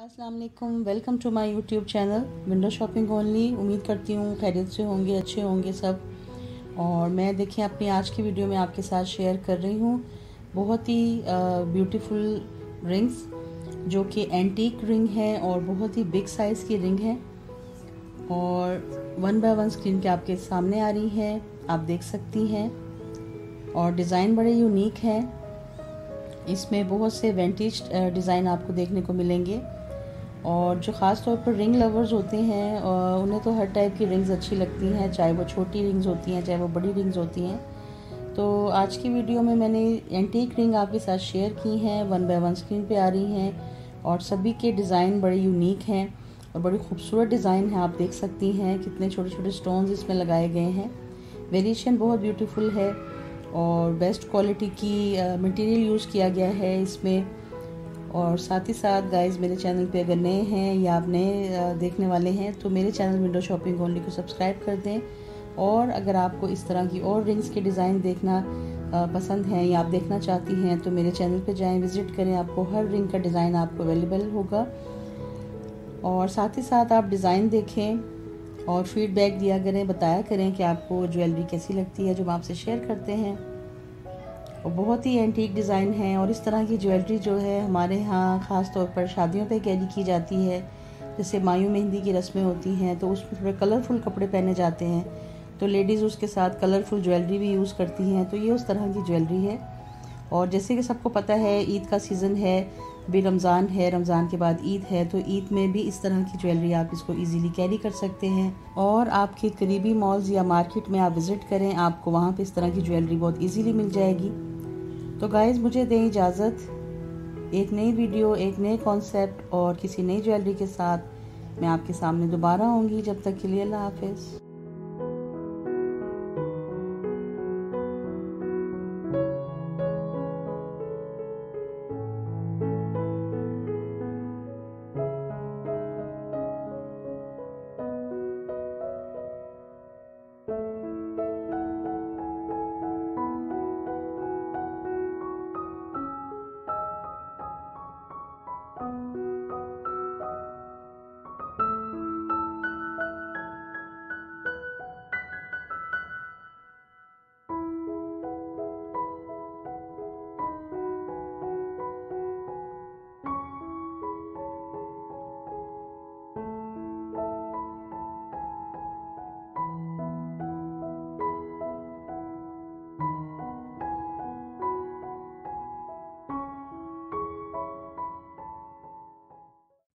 अस्सलाम वालेकुम to my YouTube channel window shopping only उम्मीद करती हूँ खैरियत से होंगे, अच्छे होंगे सब। और मैं देखिए, अपनी आज की वीडियो में आपके साथ शेयर कर रही हूँ बहुत ही ब्यूटीफुल रिंग्स जो कि एंटीक रिंग है और बहुत ही बिग साइज़ की रिंग है। और वन बाय वन स्क्रीन के आपके सामने आ रही है, आप देख सकती हैं। और डिज़ाइन बड़े यूनिक है। इसमें बहुत से वेंटेज डिज़ाइन आपको देखने को मिलेंगे। और जो ख़ास तौर पर रिंग लवर्स होते हैं उन्हें तो हर टाइप की रिंग्स अच्छी लगती हैं, चाहे वो छोटी रिंग्स होती हैं, चाहे वो बड़ी रिंग्स होती हैं। तो आज की वीडियो में मैंने एंटीक रिंग आपके साथ शेयर की हैं वन बाय वन स्क्रीन पे आ रही हैं और सभी के डिज़ाइन बड़े यूनिक हैं और बड़ी खूबसूरत डिज़ाइन है, आप देख सकती हैं कितने छोटे छोटे स्टोन्स इसमें लगाए गए हैं। वेरिएशन बहुत ब्यूटीफुल है और बेस्ट क्वालिटी की मटेरियल यूज़ किया गया है इसमें। और साथ ही साथ गाइस मेरे चैनल पे अगर नए हैं या आप नए देखने वाले हैं तो मेरे चैनल विंडो शॉपिंग ओनली को सब्सक्राइब कर दें। और अगर आपको इस तरह की और रिंग्स के डिज़ाइन देखना पसंद है या आप देखना चाहती हैं तो मेरे चैनल पे जाएँ विज़िट करें, आपको हर रिंग का डिज़ाइन आपको अवेलेबल होगा। और साथ ही साथ आप डिज़ाइन देखें और फीडबैक दिया करें, बताया करें कि आपको ज्वेलरी कैसी लगती है, जो हम आपसे शेयर करते हैं। और बहुत ही एंटीक डिज़ाइन है और इस तरह की ज्वेलरी जो है हमारे यहाँ ख़ास तौर पर शादियों पे कैरी की जाती है। जैसे मायू मेहंदी की रस्में होती हैं तो उसमें थोड़े कलरफुल कपड़े पहने जाते हैं। तो लेडीज़ उसके साथ कलरफुल ज्वेलरी भी यूज़ करती हैं। तो ये उस तरह की ज्वेलरी है। और जैसे कि सबको पता है, ईद का सीज़न है, भी रमज़ान है, रमज़ान के बाद ईद है तो ईद में भी इस तरह की ज्वेलरी आप इसको इजीली कैरी कर सकते हैं। और आपके करीबी मॉल्स या मार्केट में आप विज़िट करें, आपको वहाँ पे इस तरह की ज्वेलरी बहुत इजीली मिल जाएगी। तो गाइज़ मुझे दें इजाज़त। एक नई वीडियो एक नए कॉन्सेप्ट और किसी नई ज्वेलरी के साथ मैं आपके सामने दोबारा आऊँगी। जब तक के लिए अल्लाह हाफिज़।